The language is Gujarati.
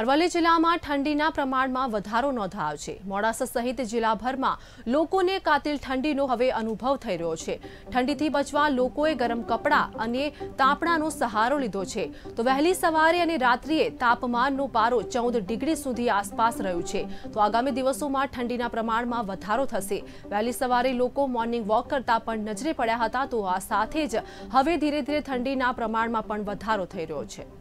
અરવલ્લી જિલ્લામાં ઠંડીના પ્રમાણમાં વધારો નોંધાયો છે. મોડાસા સહિત જિલ્લાભરમાં લોકોને કાતિલ ઠંડીનો હવે અનુભવ થઈ રહ્યો છે. ઠંડીથી બચવા લોકોએ ગરમ કપડાં અને તાપણાનો સહારો લીધો છે. તો વહેલી સવારે અને રાત્રિએ તાપમાનનો પારો ચૌદ ડિગ્રી સુધી આસપાસ રહ્યું છે. તો આગામી દિવસોમાં ઠંડીના પ્રમાણમાં વધારો થશે. વહેલી સવારે લોકો મોર્નિંગ વોક કરતા પણ નજરે પડ્યા હતા તો આ સાથે જ હવે ધીરે ધીરે ઠંડીના પ્રમાણમાં પણ વધારો થઈ રહ્યો છે.